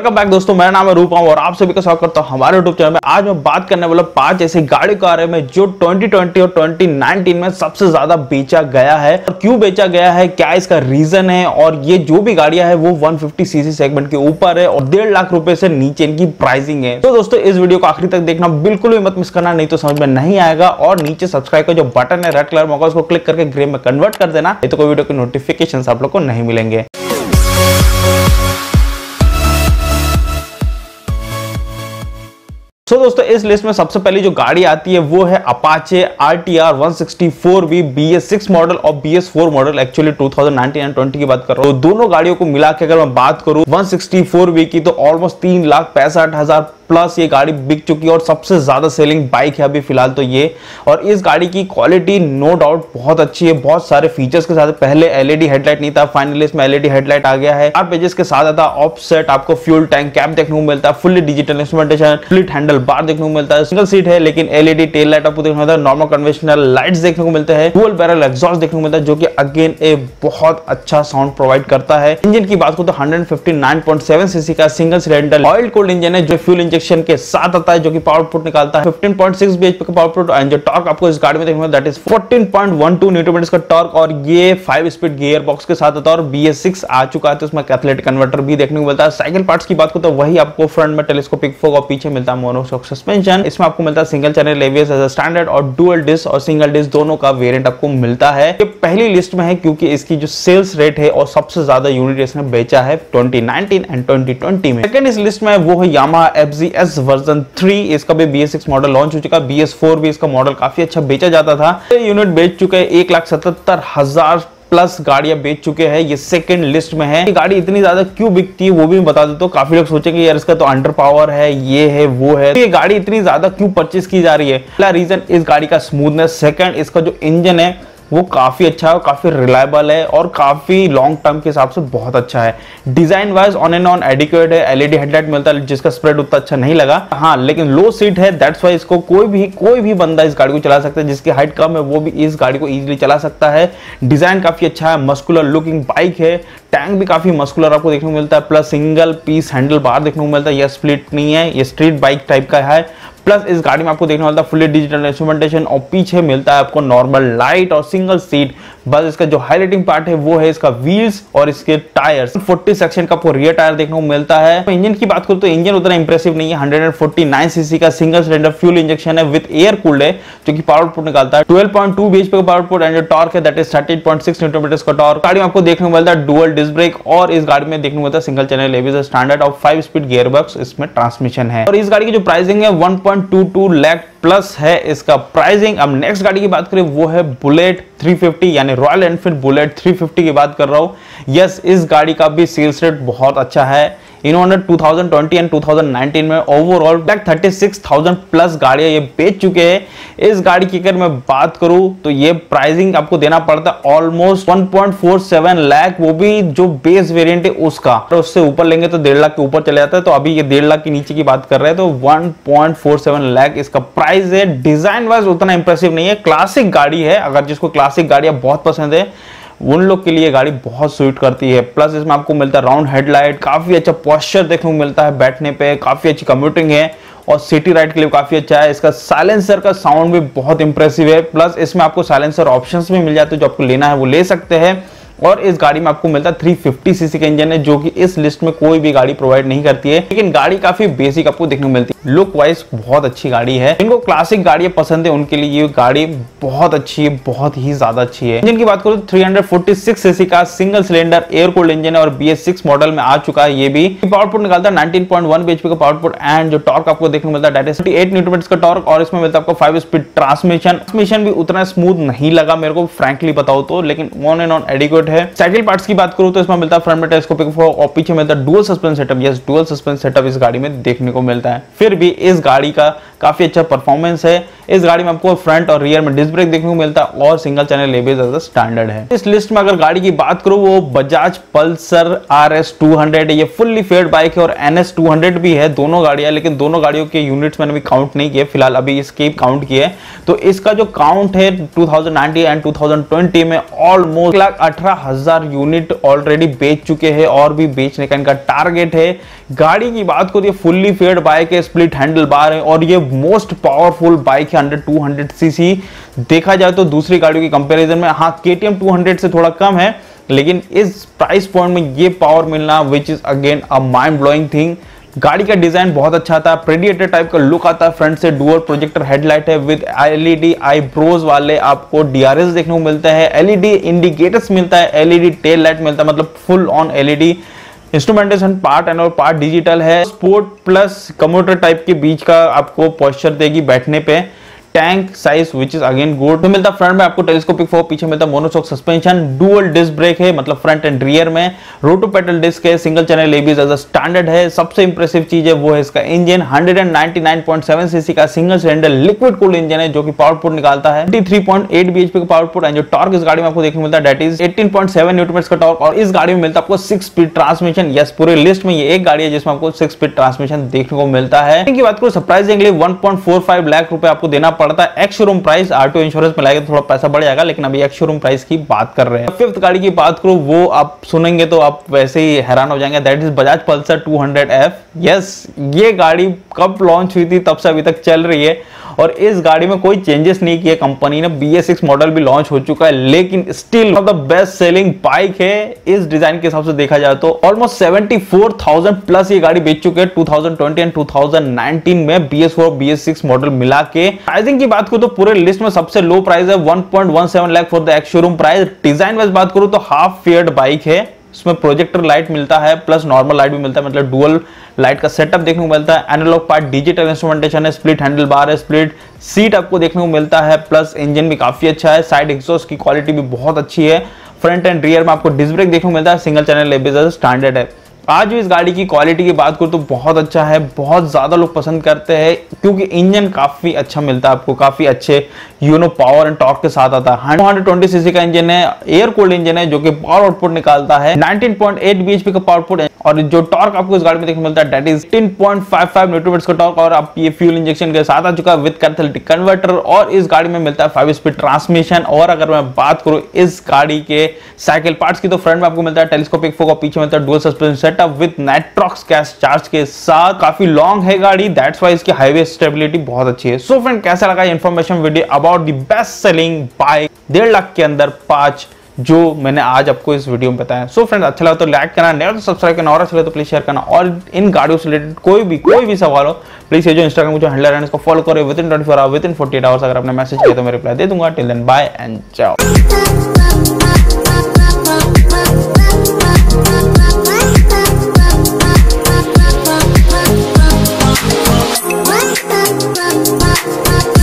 Welcome back दोस्तों, मेरा नाम है रूपम और आप सभी का स्वागत करता हूँ हमारे यूट्यूब चैनल में। आज मैं बात करने वाला पाँच ऐसी गाड़ी के में जो 2020 और 2019 में सबसे ज़्यादा बेचा गया है। और क्यों बेचा गया है, क्या इसका रीजन है? और ये जो भी गाड़ियाँ है, वो 150 सीसी सेगमेंट के ऊपर है और डेढ़ लाख रुपए से नीचे इनकी प्राइसिंग है। तो दोस्तों, इस वीडियो को आखिरी तक देखना, बिल्कुल भी मत मिस करना, नहीं तो समझ में नहीं आएगा। और नीचे सब्सक्राइब का जो बटन है रेड कलर में उसको क्लिक करके ग्रे में कन्वर्ट कर देना तो कोई वीडियो के नोटिफिकेशन आप लोग को नहीं मिलेंगे। सो so, दोस्तों इस लिस्ट में सबसे पहली जो गाड़ी आती है वो है Apache R T R one sixty four V B S six model और B S four model actually two thousand nineteen and twenty की बात कर रहा हूँ। दोनों गाड़ियों को मिला के अगर मैं बात करूँ वन सिक्सटी फोर वी की तो ऑलमोस्ट तीन लाख पैंसठ हज़ार प्लस ये गाड़ी बिक चुकी है और सबसे ज़्यादा सेलिंग बाइक है अभी फ़िलहाल तो ये। और इस गाड़ी की क्वालिटी नो डाउट बहुत अच्छी है। बहुत सारे फीचर्स के साथ पहले एलईडी हेडलाइट नहीं था फाइनली इसमें एलईडी हेडलाइट आ गया है। चार पेजेस के साथ आता ऑफ़ सेट आपको फ्यूल टैंक कैप देखने को मिलता है fully digital instrumentation split handlebar देखने को मिलता है सिंगल सीट है, लेकिन एलईडी टेल लाइट आपको देखने को मिलता है नॉर्मल कन्वेंशनल लाइट्स देखने को मिलते हैं डुअल बैरल एग्जॉस्ट देखने को मिलता है, जो कि अगेन ए बहुत अच्छा साउंड प्रोवाइड करता है। इंजन की बात करो तो 159.7 सीसी का single cylinder oil cooled engine है, जो फ्यूल इंजेक्शन के साथ आता है जो कि पावर आउटपुट निकालता है। 15.6 बीएचपी का पावर एंड जो टॉर्क आपको इस गाड़ी में देखने दैट इज़ 14.12 न्यूटन मीटर का टॉर्क और ये 5 स्पीड गियर बॉक्स के साथ आता है और BS6 आ चुका है तो इसमें कैथलेटिक कन्वर्टर भी देखने को मिलता है। साइकिल पार्ट्स की बात करो तो वही आपको फ्रंट में टेलीस्कोपिक फोक और पीछे मिलता है मोनोशॉक सस्पेंशन इसमें आपको मिलता है single channel ABS as standard और डुअल डिस्क और सिंगल डिस्क दोनों का वेरिएंट आपको मिलता है। ये पहली लिस्ट में है क्योंकि इसकी जो सेल्स रेट है और सबसे ज़्यादा यूनिट इसने बेचा है 2019 एंड 2020 में। सेकंड इस लिस्ट में वो है Yamaha FZS वर्जन 3 इसका भी बी सिक्स मॉडल लॉन्च हो चुका है। बी एस फोर भी इसका मॉडल काफ़ी अच्छा बेचा जाता था। यूनिट बेच चुके हैं एक लाख सतहत्तर हज़ार प्लस गाड़ियाँ बेच चुके हैं। ये सेकंड लिस्ट में है। ये गाड़ी इतनी ज़्यादा क्यों बिकती है वो भी मैं बता देता हूँ। काफ़ी लोग सोचेंगे, यार, इसका तो अंडर पावर है, ये है, वो है। तो ये गाड़ी इतनी ज़्यादा क्यों परचेस की जा रही है? पहला रीजन इस गाड़ी का स्मूथनेस सेकंड इसका जो इंजन है वो काफ़ी अच्छा है, काफ़ी रिलायबल है और काफ़ी लॉन्ग टर्म के हिसाब से बहुत अच्छा है। Design wise on and on adequate है एलईडी हेडलाइट मिलता है, जिसका स्प्रेड उतना अच्छा नहीं लगा। हाँ लेकिन लो सीट है दैट्स वाई इसको कोई भी कोई भी बंदा इस गाड़ी को चला सकता है, जिसकी हाइट कम है, वो भी इस गाड़ी को ईजिली चला सकता है। डिज़ाइन काफ़ी अच्छा है मस्कुलर लुकिंग बाइक है टैंक भी काफ़ी मस्कुलर आपको देखने को मिलता है plus single piece handle bar देखने को मिलता है, यह स्प्लिट नहीं है ये स्ट्रीट बाइक टाइप का है। प्लस इस गाड़ी में आपको देखने मिलता है फुली डिजिटल इंस्ट्रूमेंटेशन और पीछे मिलता है आपको नॉर्मल लाइट और सिंगल सीट बस इसका जो हाईलाइटिंग पार्ट है, वो है इसका व्हील्स और इसके टायर्स 40 सेक्शन का आपको रियर टायर देखने को मिलता है। तो इंजन की बात करूँ तो इंजन उतना इंप्रेसिव नहीं है। 149 सीसी का सिंगल सिलेंडर फ्यूल इंजेक्शन है विद एयर कूल्ड है, जो कि पावर आउटपुट निकालता है। 12.2 बीएचपी का पावर आउटपुट एंड टॉर्क है दैट इज़ 13.6 न्यूटन मीटर का टॉर्क गाड़ी में आपको देखने को मिलता है डुअल डिस्क ब्रेक और इस गाड़ी में देखने को मिलता है सिंगल चैनल स्टैंडर्ड और फाइव स्पीड गियर इसमें ट्रांसमिशन है। और इस गाड़ी की जो प्राइसिंग है 1.22 लाख प्लस है इसका प्राइसिंग। अब नेक्स्ट गाड़ी की बात करें वो है बुलेट 350 यानी रॉयल एनफील्ड बुलेट 350 की बात कर रहा हूँ। यस इस गाड़ी का भी सेल्स रेट बहुत अच्छा है। इन्होंने 2020 एंड 2019 में ओवरऑल तक 36,000 प्लस गाड़ियाँ ये बेच चुके हैं। इस गाड़ी की अगर मैं बात करूँ तो ये प्राइसिंग आपको देना पड़ता है ऑलमोस्ट 1.47 लाख वो भी जो बेस वेरिएंट है उसका। तो उससे ऊपर लेंगे तो डेढ़ लाख के ऊपर चले जाता है। तो अभी ये डेढ़ लाख के नीचे की बात कर रहे हैं तो वन लाख इसका प्राइस है डिज़ाइन वाइज उतना इंप्रेसिव नहीं है। क्लासिक गाड़ी है। अगर जिसको क्लासिक गाड़ियाँ बहुत पसंद है, उन लोग के लिए गाड़ी बहुत स्वीट करती है। प्लस इसमें आपको मिलता है राउंड हेडलाइट काफ़ी अच्छा पॉस्चर देखने को मिलता है बैठने पे, काफ़ी अच्छी कम्यूटिंग है और सिटी राइड के लिए काफ़ी अच्छा है। इसका साइलेंसर का साउंड भी बहुत इंप्रेसिव है। प्लस इसमें आपको साइलेंसर ऑप्शंस भी मिल जाते हैं जो आपको लेना है, वो ले सकते हैं। और इस गाड़ी में आपको मिलता है 350 सीसी का इंजन है, जो कि इस लिस्ट में कोई भी गाड़ी प्रोवाइड नहीं करती है। लेकिन गाड़ी काफ़ी बेसिक आपको देखने को मिलती है। लुक वाइज बहुत अच्छी गाड़ी है। इनको क्लासिक गाड़ियाँ पसंद है उनके लिए। ये गाड़ी बहुत अच्छी है, बहुत ही ज़्यादा अच्छी है। इंजन की बात करो तो थ्री सीसी का single cylinder air cooled engine है और बी मॉडल में आ चुका है ये भी। पावरपुट निकालता है nineteen point power output and जो टॉर्क आपको देखने को मिलता है एट न्यूट्रन का टॉर्क और इसमें मिलता है आपको फाइव स्पीड ट्रांसमिशन ट्रांसमिशन भी उतना स्मूथ नहीं लगा मेरे को फ्रेंकली बताओ तो लेकिन वन एंड ऑन एडिक्वेट है। साइकिल पार्ट्स की बात करूँ तो इसमें मिलता है फ्रंट में टेलीस्कोपिक और पीछे मिलता है dual suspension setup yes dual suspension setup इस गाड़ी में देखने को मिलता है। फिर भी इस गाड़ी का काफ़ी अच्छा परफॉर्मेंस है। इस गाड़ी में आपको फ्रंट और रियर में डिस्क ब्रेक देखने को मिलता है और सिंगल चैनल एबीएस स्टैंडर्ड है। इस लिस्ट में अगर गाड़ी की बात करूँ, वो Bajaj Pulsar R S two hundred ये फुल्ली फेड बाइक है और एन एस टू हंड्रेड भी है। दोनों गाड़ियाँ लेकिन दोनों गाड़ियों के यूनिट्स मैंने भी काउंट नहीं किए। फ़िलहाल अभी इसके काउंट किए तो इसका जो काउंट है 2019 एंड 2020 में ऑलमोस्ट लाख अठारह हज़ार यूनिट ऑलरेडी बेच चुके हैं और भी बेचने का इनका टारगेट है। गाड़ी की बात करो, ये फुल्ली फेड बाइक है स्प्लिट हैंडल बार है और ये मोस्ट पावरफुल बाइक है अंडर 200 सीसी देखा जाए तो दूसरी गाड़ियों की कंपैरिजन में हाँ के टी 200 से थोड़ा कम है, लेकिन इस प्राइस पॉइंट में ये पावर मिलना which is again a mind blowing thing गाड़ी का डिज़ाइन बहुत अच्छा था प्रेडिएटर टाइप का लुक आता है फ्रंट से डुअल प्रोजेक्टर हेडलाइट है विद एलईडी आई ब्रोज वाले आपको डीआरएस देखने को मिलता है एलईडी इंडिकेटर्स मिलता है एलईडी टेल लाइट मिलता है मतलब full on LED instrumentation part and और पार्ट डिजिटल है। स्पोर्ट प्लस कम्प्यूटर टाइप के बीच का आपको पॉस्चर देगी बैठने पे। Tank size which is again good तो मिलता फ्रंट में आपको टेलीस्कोपिक फोर पीछे मिलता monoshock suspension dual disc brake है मतलब फ्रंट एंड रियर में। रोटो पेटल डिस्क है single channel ABS as a standard है। सबसे इंप्रेसिव चीज़ है, वो है इसका इंजन 199.7 सीसी का single cylinder liquid cooled engine है, जो कि पावरपुट निकालता है। 83.8 बीएचपी का पावर पुट एंड जो टॉर्क इस गाड़ी में आपको देखने मिलता है इज़ 18.7 न्यूटन का टॉर्क और इस गाड़ी में मिलता है आपको 6 स्पीड ट्रांसमिशन यस पूरे लिस्ट में ये एक गाड़ी है जिसमें आपको 6 स्पीड ट्रांसमिशन देखने को मिलता है। इनकी बात करो सरप्राइजिंगली 1.45 लाख रुपए आपको देना पड़ता है। Ex showroom price auto insurance में लाएगा तो थोड़ा पैसा बढ़ जाएगा, लेकिन अभी एक्स शोरूम प्राइस की बात कर रहे हैं। फिफ्थ गाड़ी की बात करूँ, वो आप सुनेंगे तो आप वैसे ही हैरान हो जाएँगे। That is Bajaj Pulsar 200F yes ये गाड़ी कब लॉन्च हुई थी, तब से अभी तक चल रही है। और इस गाड़ी में कोई चेंजेस नहीं किए कंपनी ने बी मॉडल भी लॉन्च हो चुका है, लेकिन still the best selling bike है। इस डिज़ाइन के हिसाब से देखा जाए तो ऑलमोस्ट सेवेंटी प्लस ये गाड़ी बेच चुके हैं। 2020 एंड 2019 में B S four B model मिला के। प्राइसिंग की बात करूँ तो पूरे लिस्ट में सबसे लो प्राइस है 1.17 lakh for the ex showroom price design wise बात करूँ तो हाफ़ फेयर्ड बाइक है। इसमें प्रोजेक्टर लाइट मिलता है प्लस नॉर्मल लाइट भी मिलता है मतलब डुअल लाइट का सेटअप देखने को मिलता है। एनालॉग पार्ट डिजिटल इंस्ट्रूमेंटेशन है स्प्लिट हैंडल बार है स्प्लिट सीट आपको देखने को मिलता है प्लस इंजन भी काफ़ी अच्छा है साइड एग्जॉस्ट की क्वालिटी भी बहुत अच्छी है। फ्रंट एंड रियर में आपको डिस्क ब्रेक देखने को मिलता है सिंगल चैनल स्टैंडर्ड है। आज इस गाड़ी की क्वालिटी की बात करूँ तो बहुत अच्छा है, बहुत ज़्यादा लोग पसंद करते हैं, क्योंकि इंजन काफ़ी अच्छा मिलता है आपको, काफ़ी अच्छे यूनो पावर एंड टॉर्क के साथ आता है। हंड्रेड सीसी का इंजन है एयर कोल्ड इंजन है, जो कि पावर आउटपुट निकालता है 19.8 बीएचपी का पावर आउटपुट और जो टॉर्क आपको इस गाड़ी में देखने मिलता है डेट इज़ 10.55 न्यूटन का टॉर्क और आप ये फ्यूल इंजेक्शन के साथ आ चुका है विद कैथलिटिक कन्वर्टर और इस गाड़ी में मिलता है फाइव स्पीड ट्रांसमिशन और अगर मैं बात करूँ इस गाड़ी के साइकिल पार्ट्स की तो फ्रंट में आपको मिलता है टेलीस्कोपिक फोक पीछे मिलता है dual suspension setup with nitrox gas charge के साथ काफ़ी लॉन्ग है गाड़ी दैट्स वाई इसकी हाईवे स्टेबिलिटी बहुत अच्छी है। सो so फ्रेंड कैसा लगा information video about the best selling bike डेढ़ लाख के अंदर पाँच जो मैंने आज आपको इस वीडियो में बताया। सो फ्रेंड अच्छा लगा तो लाइक करना नहीं तो सब्सक्राइब करना और अच्छा लगा तो प्लीज़ शेयर करना। और इन गाड़ियों से रिलेटेड कोई भी कोई भी सवाल हो प्लीज़ ये जो इंस्टाग्राम जो हैंडलर है, इसको फॉलो करो within twenty four hour within forty eight hours अगर आपने मैसेज किया तो मैं रिप्लाई दे दूँगा। Till then bye and ciao rock, rock, rock.